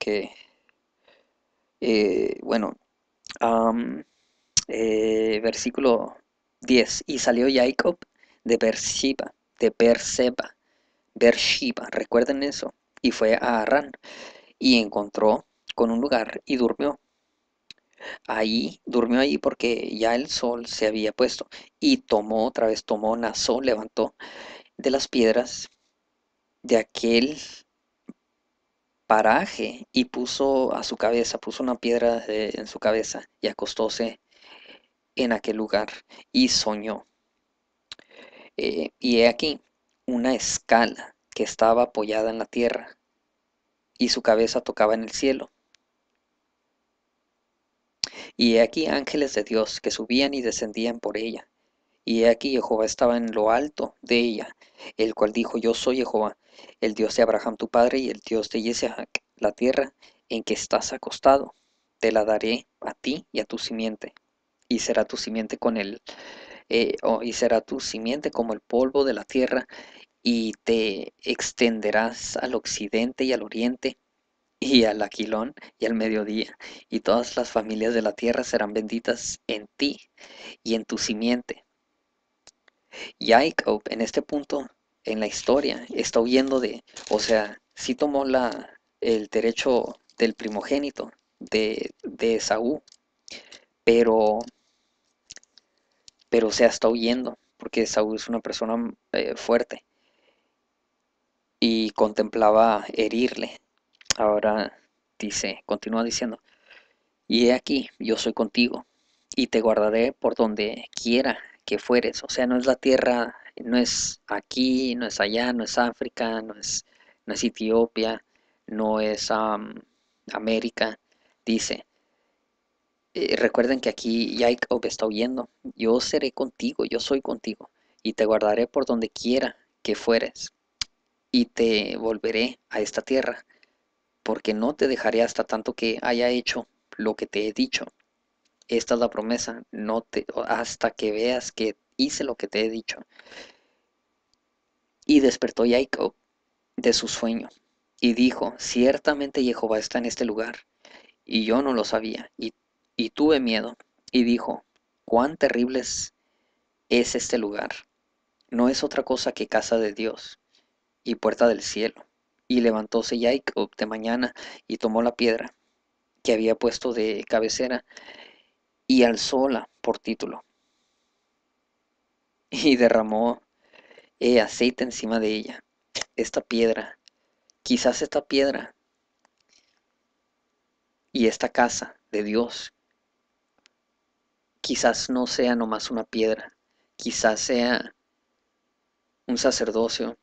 eh, bueno, eh, versículo 10. Y salió Jacob de Beersheba, de Beerseba, Beersheba, recuerden eso, y fue a Arán, y encontró con un lugar y durmió. Ahí, durmió ahí porque ya el sol se había puesto y tomó, otra vez tomó Nazo, levantó de las piedras de aquel paraje y puso a su cabeza, puso una piedra en su cabeza y acostóse en aquel lugar y soñó. Eh, y he aquí una escala que estaba apoyada en la tierra y su cabeza tocaba en el cielo y he aquí ángeles de Dios que subían y descendían por ella. Y he aquí Jehová estaba en lo alto de ella, el cual dijo, Yo soy Jehová, el Dios de Abraham tu padre y el Dios de Isaac, la tierra en que estás acostado, te la daré a ti y a tu simiente, y será tu simiente con el, eh, y será tu simiente como el polvo de la tierra, y te extenderás al occidente y al oriente, y al aquilón y al mediodía, y todas las familias de la tierra serán benditas en ti y en tu simiente. Jacob en este punto en la historia está huyendo de, o sea, sí tomó la, el derecho del primogénito de, de Esaú, pero, pero se está huyendo, porque Esaú es una persona eh, fuerte y contemplaba herirle Ahora dice, continúa diciendo, y he aquí, yo soy contigo, y te guardaré por donde quiera que fueres. O sea, no es la tierra, no es aquí, no es allá, no es África, no es, no es Etiopía, no es América. Dice, recuerden que aquí Jacob está huyendo, yo seré contigo, yo soy contigo, y te guardaré por donde quiera que fueres, y te volveré a esta tierra porque no te dejaré hasta tanto que haya hecho lo que te he dicho. Esta es la promesa, no te, hasta que veas que hice lo que te he dicho. Y despertó Jacob de su sueño y dijo, ciertamente Jehová está en este lugar. Y yo no lo sabía y, y tuve miedo. Y dijo, cuán terrible es este lugar. No es otra cosa que casa de Dios y puerta del cielo. Y levantóse Jacob de mañana y tomó la piedra que había puesto de cabecera y alzóla por título. Y derramó eh, aceite encima de ella. Esta piedra, quizás esta piedra y esta casa de Dios quizás no sea nomás una piedra, quizás sea un sacerdocio,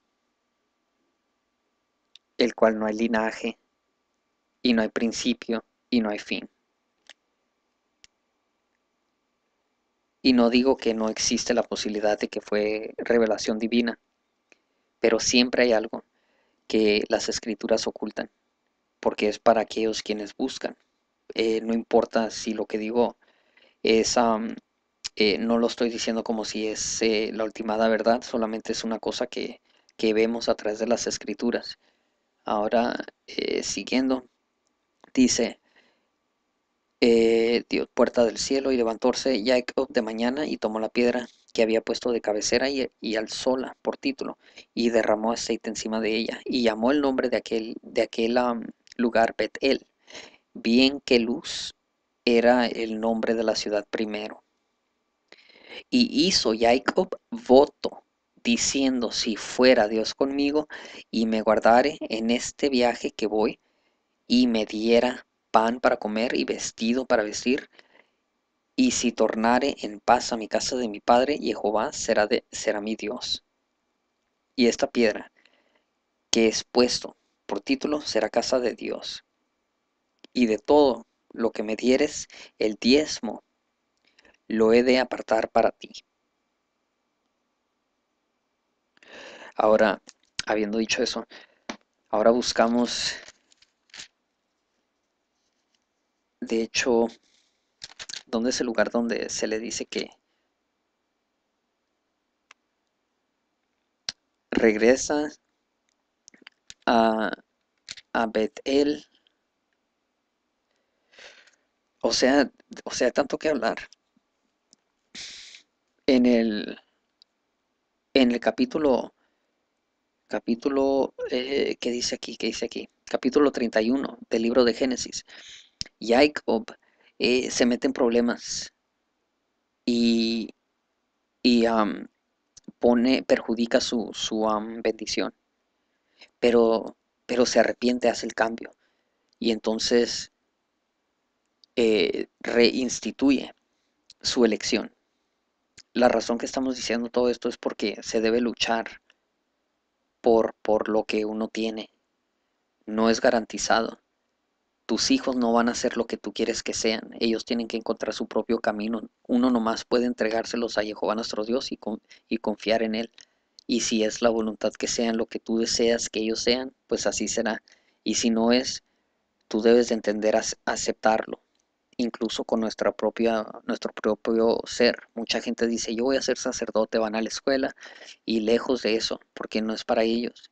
el cual no hay linaje, y no hay principio, y no hay fin. Y no digo que no existe la posibilidad de que fue revelación divina, pero siempre hay algo que las escrituras ocultan, porque es para aquellos quienes buscan. Eh, no importa si lo que digo es, eh, no lo estoy diciendo como si es eh, la ultimada verdad, solamente es una cosa que, que vemos a través de las escrituras. Ahora, siguiendo, dice, eh, dio puerta del cielo y levantóse Jacob de mañana y tomó la piedra que había puesto de cabecera y, alzóla por título y derramó aceite encima de ella y llamó el nombre de aquel, de aquel lugar Betel, bien que luz era el nombre de la ciudad primero. Y hizo Jacob voto diciendo si fuera Dios conmigo y me guardare en este viaje que voy y me diera pan para comer y vestido para vestir. Y si tornare en paz a mi casa de mi padre, Jehová será, de, será mi Dios. Y esta piedra que es puesto por título será casa de Dios. Y de todo lo que me dieres, el diezmo, lo he de apartar para ti. Ahora, habiendo dicho eso, ahora buscamos De hecho, ¿dónde es el lugar donde se le dice que regresa a, a Betel? O sea, o sea, tanto que hablar. En el, en el capítulo, capítulo, eh, ¿qué dice aquí? ¿Qué dice aquí? Capítulo 31 del libro de Génesis. Jacob eh, se mete en problemas y, pone, perjudica su, su bendición. Pero, pero se arrepiente, hace el cambio. Y entonces eh, reinstituye su elección. La razón que estamos diciendo todo esto es porque se debe luchar por, por lo que uno tiene. No es garantizado tus hijos no van a ser lo que tú quieres que sean. Ellos tienen que encontrar su propio camino. Uno nomás puede entregárselos a Jehová nuestro Dios y, y confiar en Él. Y si es la voluntad que sean lo que tú deseas que ellos sean, pues así será. Y si no es, tú debes de entender aceptarlo, incluso con nuestra propia, nuestro propio ser. Mucha gente dice, yo voy a ser sacerdote, van a la escuela, y lejos de eso, porque no es para ellos.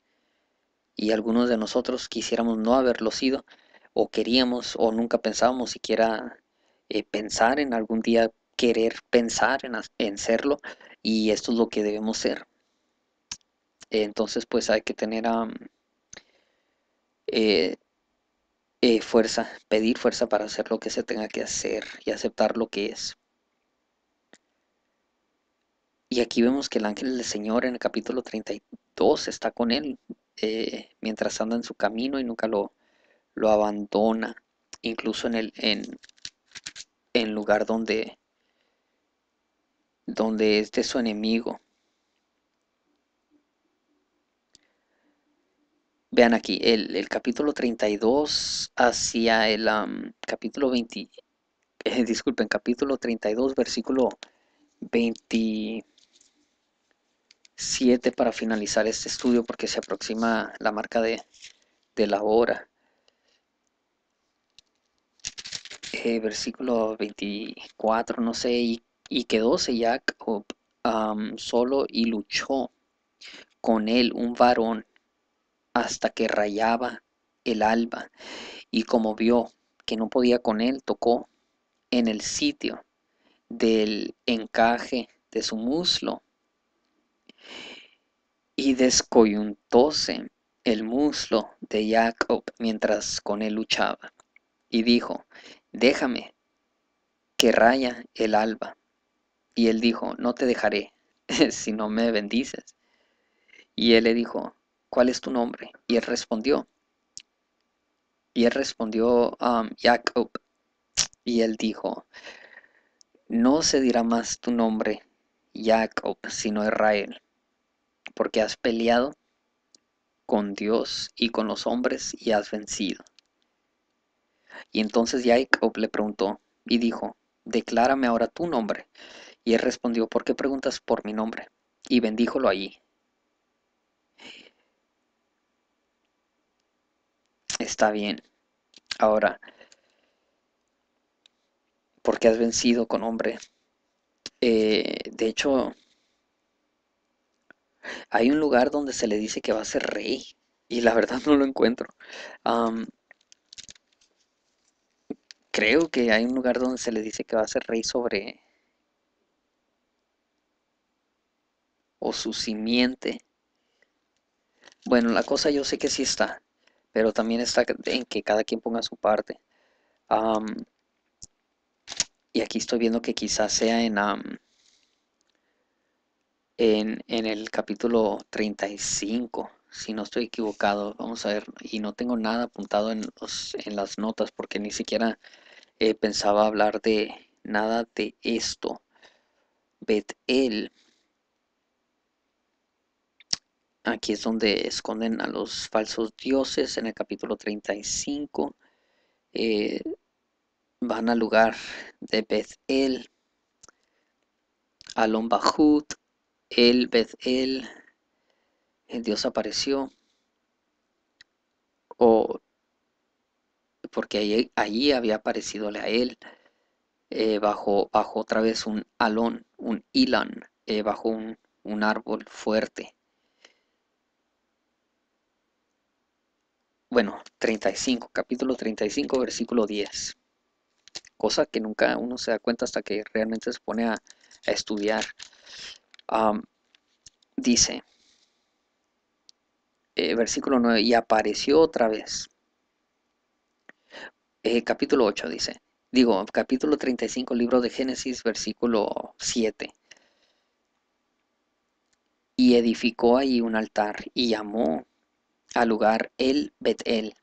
Y algunos de nosotros quisiéramos no haberlo sido, o queríamos o nunca pensábamos siquiera eh, pensar en algún día querer pensar en, en, serlo y esto es lo que debemos ser. Entonces pues hay que tener eh, eh, fuerza, pedir fuerza para hacer lo que se tenga que hacer y aceptar lo que es. Y aquí vemos que el ángel del Señor en el capítulo 32 está con él mientras anda en su camino y nunca lo, lo abandona, incluso en el en, en lugar donde donde es de su enemigo. Vean aquí, el, capítulo 32 hacia el capítulo 20, eh, disculpen, capítulo 32, versículo 27 para finalizar este estudio porque se aproxima la marca de, de la hora. Eh, versículo 24, no sé, y, y quedóse Jacob solo y luchó con él un varón hasta que rayaba el alba, y como vio que no podía con él, tocó en el sitio del encaje de su muslo y descoyuntóse el muslo de Jacob mientras con él luchaba. Y dijo, déjame, que raya el alba. Y él dijo, no te dejaré, si no me bendices. Y él le dijo, ¿cuál es tu nombre? Y él respondió, y él respondió, um, Jacob. Y él dijo, No se dirá más tu nombre, Jacob, sino Israel, porque has peleado con Dios y con los hombres y has vencido. Y entonces Jacob le preguntó y dijo, declárame ahora tu nombre. Y él respondió, ¿por qué preguntas por mi nombre? Y bendíjolo allí. Está bien. Ahora, porque has vencido con hombre. Eh, de hecho, hay un lugar donde se le dice que va a ser rey. Y la verdad no lo encuentro. creo que hay un lugar donde se le dice que va a ser rey sobre... O su simiente. Bueno, la cosa yo sé que sí está. Pero también está en que cada quien ponga su parte. y aquí estoy viendo que quizás sea en en, el capítulo 35, si no estoy equivocado. Vamos a ver, y no tengo nada apuntado en, en las notas porque ni siquiera eh, pensaba hablar de nada de esto. Betel. Aquí es donde esconden a los falsos dioses en el capítulo 35. Eh, van al lugar de Betel, Alon Bahut, el Bethel, el Dios apareció, o porque allí, había aparecido a él, eh, bajo, bajo otra vez un alón, un ilan, eh, bajo un, un árbol fuerte. Bueno, 35, capítulo 35, versículo 10. Cosa que nunca uno se da cuenta hasta que realmente se pone a, a estudiar dice, eh, versículo 9, y apareció otra vez. Eh, capítulo 8 dice, digo, capítulo 35, libro de Génesis, versículo 7. Y edificó allí un altar y llamó al lugar El Betel,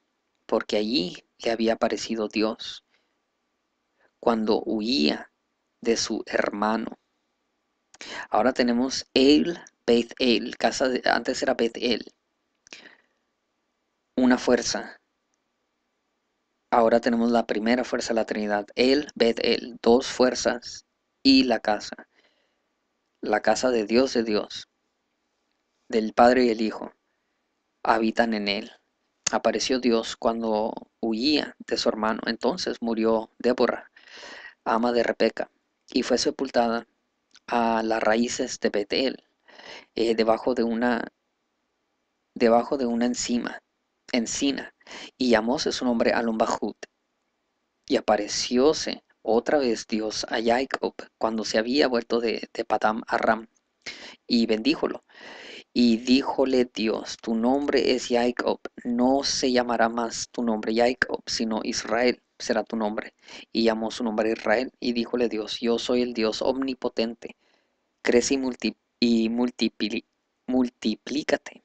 porque allí le había aparecido Dios cuando huía de su hermano Ahora tenemos El Beth El, casa de, antes era Beth El. Una fuerza. Ahora tenemos la primera fuerza de la Trinidad, El Beth El, dos fuerzas y la casa. La casa de Dios de Dios, del Padre y el Hijo, habitan en él. Apareció Dios cuando huía de su hermano. Entonces murió Débora, ama de Rebeca, y fue sepultada a las raíces de Betel, eh, debajo de una debajo de una encima, encina, y llamóse su nombre Alumbahut. Y aparecióse otra vez Dios a Jacob cuando se había vuelto de, de Padam Aram, y bendíjolo. Y díjole Dios, tu nombre es Jacob, no se llamará más tu nombre Jacob, sino Israel será tu nombre. Y llamó su nombre Israel, y díjole Dios, yo soy el Dios omnipotente, crece y, multiplícate.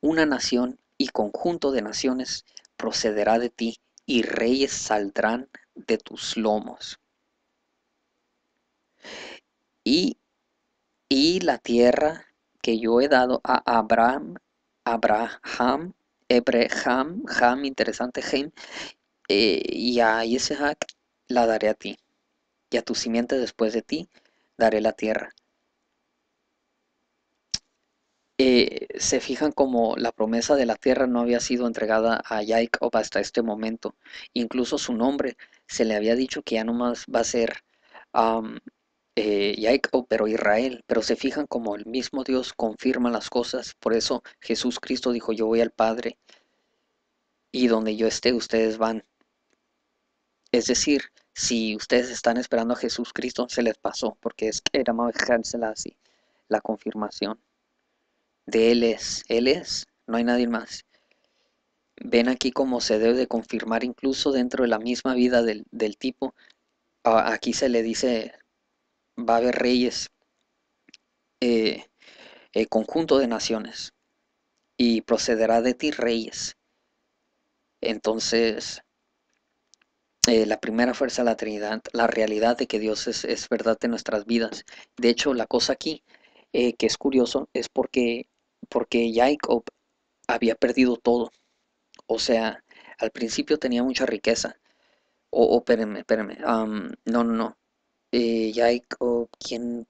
Una nación y conjunto de naciones procederá de ti, y reyes saldrán de tus lomos. Y, y la tierra que yo he dado a Abraham, Abraham, Abraham, Ham, interesante, Ham, eh, y a Isaac la daré a ti, y a tu simiente después de ti daré la tierra. Eh, se fijan como la promesa de la tierra no había sido entregada a Jacob hasta este momento. Incluso su nombre se le había dicho que ya no más va a ser eh, Jacob, pero Israel. Pero se fijan como el mismo Dios confirma las cosas. Por eso Jesús Cristo dijo, yo voy al Padre y donde yo esté, ustedes van. Es decir, si ustedes están esperando a Jesús Cristo, se les pasó, porque es, era más así, la confirmación de Él es, Él es, no hay nadie más. Ven aquí cómo se debe de confirmar incluso dentro de la misma vida del, tipo. Aquí se le dice, va a haber reyes, eh, eh, conjunto de naciones, y procederá de ti reyes. Entonces, eh, la primera fuerza de la Trinidad, la realidad de que Dios es, es verdad en nuestras vidas. De hecho, la cosa aquí eh, que es curioso es porque, porque Jacob había perdido todo. O sea, al principio tenía mucha riqueza. O, oh, espérenme, espérenme. no, no, no. Eh, Jacob, ¿quién?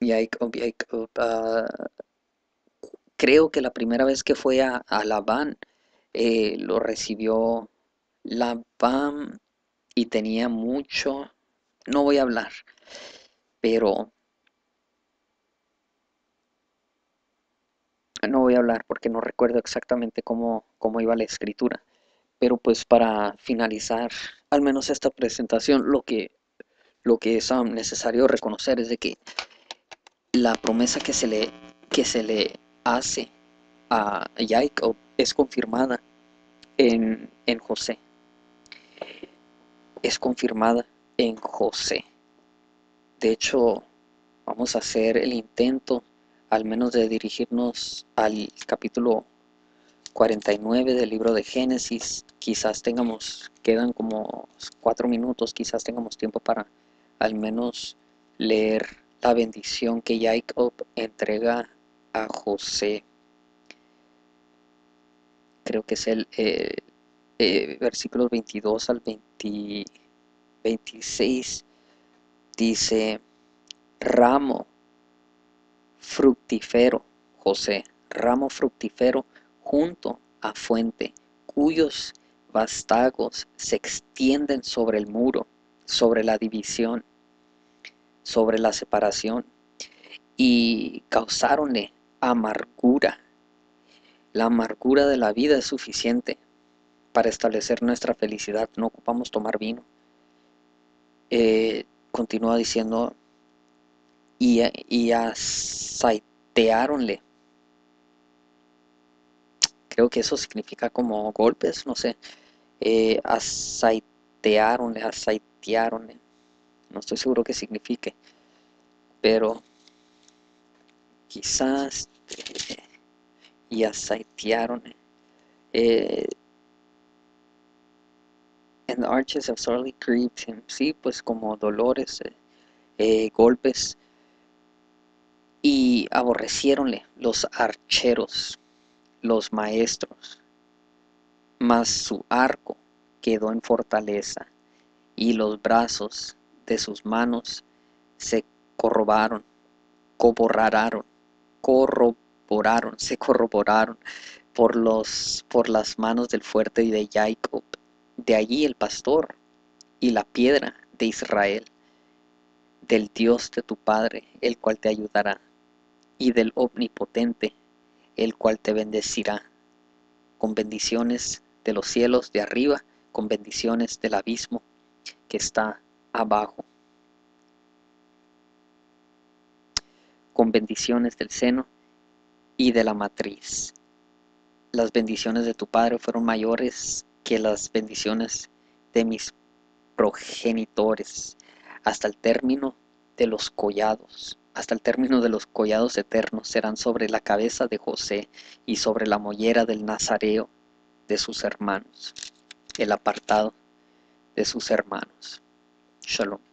Jacob, Jacob. Ah, creo que la primera vez que fue a, a Labán, eh, lo recibió Labán y tenía mucho. No voy a hablar, pero no voy a hablar porque no recuerdo exactamente cómo, cómo iba la escritura. Pero pues para finalizar al menos esta presentación, lo que, lo que es um, necesario reconocer es de que la promesa que se le, que se le hace a Jacob es confirmada en, en José. Es confirmada en José. De hecho, vamos a hacer el intento al menos de dirigirnos al capítulo 49 del libro de Génesis. Quizás tengamos, quedan como cuatro minutos, quizás tengamos tiempo para al menos leer la bendición que Jacob entrega a José. Creo que es el eh, eh, versículo 22 al 26. Dice, ramo fructífero, José, ramo fructífero junto a fuente, cuyos vástagos se extienden sobre el muro, sobre la división, sobre la separación, y causaronle amargura. La amargura de la vida es suficiente para establecer nuestra felicidad. No ocupamos tomar vino. Eh, continúa diciendo y, y asaitearonle. Creo que eso significa como golpes, no sé. Eh, asaitearonle. No estoy seguro qué signifique. Pero quizás eh, y asaitearonle. Eh, and the arches have sorely grieved him. Sí, pues como dolores, eh, eh golpes y aborrecieronle los archeros, los maestros, mas su arco quedó en fortaleza, y los brazos de sus manos se corrobaron, corroboraron, corroboraron, se corroboraron por, los, por las manos del fuerte y de Jacob. De allí el pastor y la piedra de Israel, del Dios de tu Padre, el cual te ayudará y del Omnipotente, el cual te bendecirá, con bendiciones de los cielos de arriba, con bendiciones del abismo que está abajo, con bendiciones del seno y de la matriz. Las bendiciones de tu Padre fueron mayores que las bendiciones de mis progenitores, hasta el término de los collados hasta el término de los collados eternos serán sobre la cabeza de José y sobre la mollera del Nazareo de sus hermanos, el apartado de sus hermanos. Shalom.